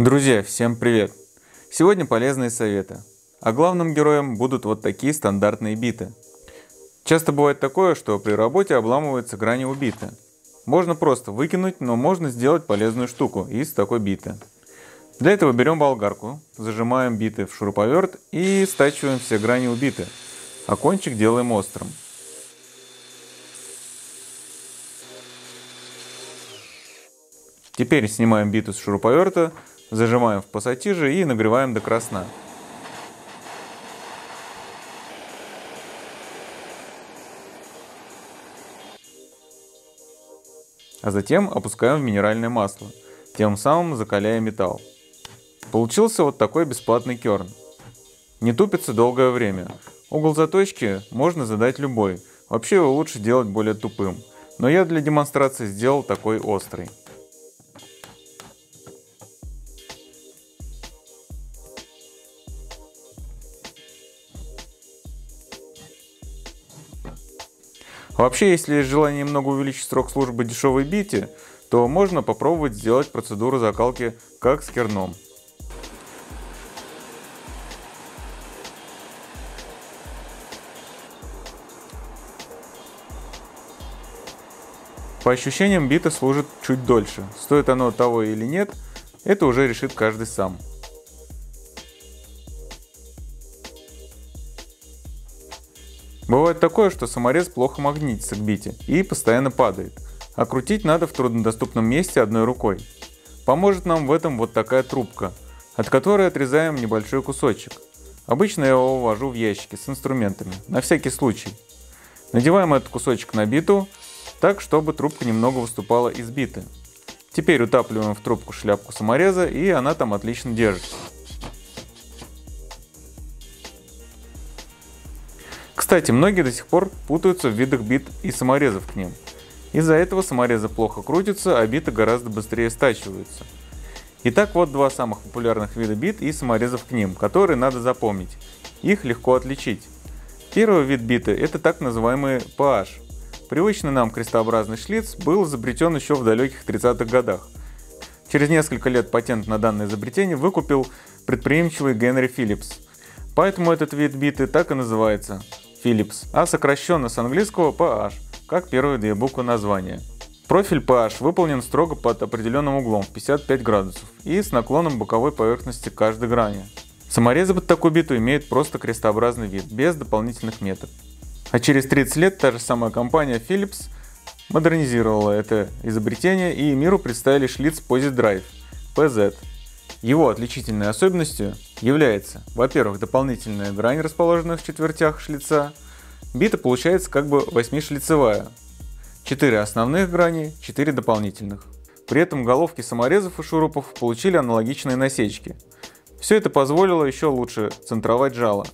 Друзья, всем привет! Сегодня полезные советы. А главным героем будут вот такие стандартные биты. Часто бывает такое, что при работе обламываются грани у биты. Можно просто выкинуть, но можно сделать полезную штуку из такой биты. Для этого берем болгарку, зажимаем биты в шуруповерт и стачиваем все грани у биты, а кончик делаем острым. Теперь снимаем биту с шуруповерта, Зажимаем в пассатиже и нагреваем до красна. А затем опускаем в минеральное масло, тем самым закаляя металл. Получился вот такой бесплатный керн. Не тупится долгое время. Угол заточки можно задать любой. Вообще его лучше делать более тупым. Но я для демонстрации сделал такой острый. Вообще, если есть желание немного увеличить срок службы дешевой бите, то можно попробовать сделать процедуру закалки как с керном. По ощущениям бита служит чуть дольше. Стоит оно того или нет, это уже решит каждый сам. Бывает такое, что саморез плохо магнитится к бите и постоянно падает, а крутить надо в труднодоступном месте одной рукой. Поможет нам в этом вот такая трубка, от которой отрезаем небольшой кусочек. Обычно я его ввожу в ящики с инструментами, на всякий случай. Надеваем этот кусочек на биту, так, чтобы трубка немного выступала из биты. Теперь утапливаем в трубку шляпку самореза, и она там отлично держится. Кстати, многие до сих пор путаются в видах бит и саморезов к ним. Из-за этого саморезы плохо крутятся, а биты гораздо быстрее стачиваются. Итак, вот два самых популярных вида бит и саморезов к ним, которые надо запомнить. Их легко отличить. Первый вид биты – это так называемый PH. Привычный нам крестообразный шлиц был изобретен еще в далеких 30-х годах. Через несколько лет патент на данное изобретение выкупил предприимчивый Генри Филлипс. Поэтому этот вид биты так и называется Philips, а сокращенно с английского PH, как первые две буквы названия. Профиль PH выполнен строго под определенным углом в 55 градусов и с наклоном боковой поверхности каждой грани. Саморезы под такую биту имеют просто крестообразный вид, без дополнительных меток. А через 30 лет та же самая компания Philips модернизировала это изобретение и миру представили шлиц Posit Drive PZ. Его отличительной особенностью является, во-первых, дополнительная грань, расположенная в четвертях шлица. Бита получается как бы восьмишлицевая. Четыре основных грани, четыре дополнительных. При этом головки саморезов и шурупов получили аналогичные насечки. Все это позволило еще лучше центровать жало.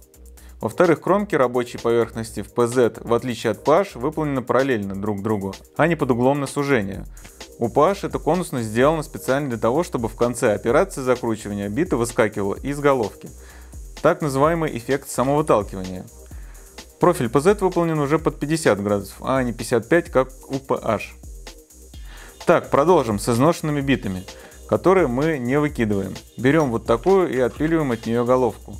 Во-вторых, кромки рабочей поверхности в PZ, в отличие от PH, выполнены параллельно друг другу, а не под углом на сужение. У PH эта конусность сделана специально для того, чтобы в конце операции закручивания бита выскакивала из головки. Так называемый эффект самовыталкивания. Профиль PZ выполнен уже под 50 градусов, а не 55, как у PH. Так, продолжим с изношенными битами, которые мы не выкидываем. Берем вот такую и отпиливаем от нее головку.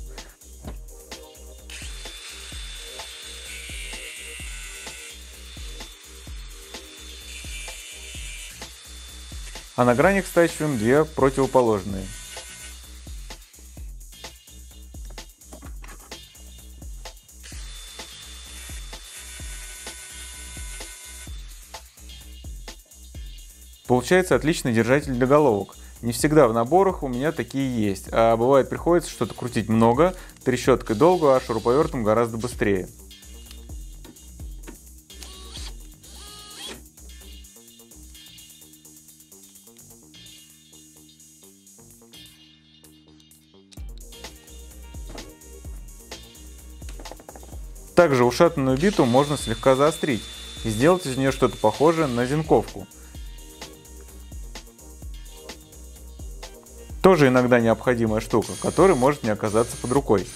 А на гранях стачиваем две противоположные. Получается отличный держатель для головок. Не всегда в наборах у меня такие есть, а бывает приходится что-то крутить много, трещоткой долго, а шуруповертом гораздо быстрее. Также ушатанную биту можно слегка заострить и сделать из нее что-то похожее на зенковку. Тоже иногда необходимая штука, которая может не оказаться под рукой.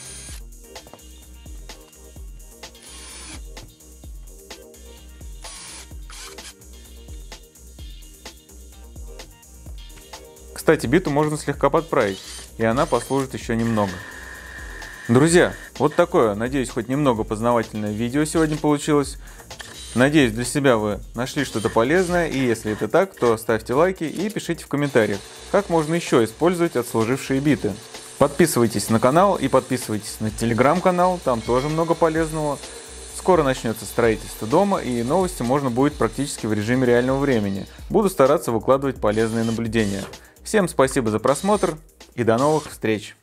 Кстати, биту можно слегка подправить, и она послужит еще немного. Друзья, вот такое, надеюсь, хоть немного познавательное видео сегодня получилось. Надеюсь, для себя вы нашли что-то полезное, и если это так, то ставьте лайки и пишите в комментариях, как можно еще использовать отслужившие биты. Подписывайтесь на канал и подписывайтесь на телеграм-канал, там тоже много полезного. Скоро начнется строительство дома, и новости можно будет практически в режиме реального времени. Буду стараться выкладывать полезные наблюдения. Всем спасибо за просмотр и до новых встреч!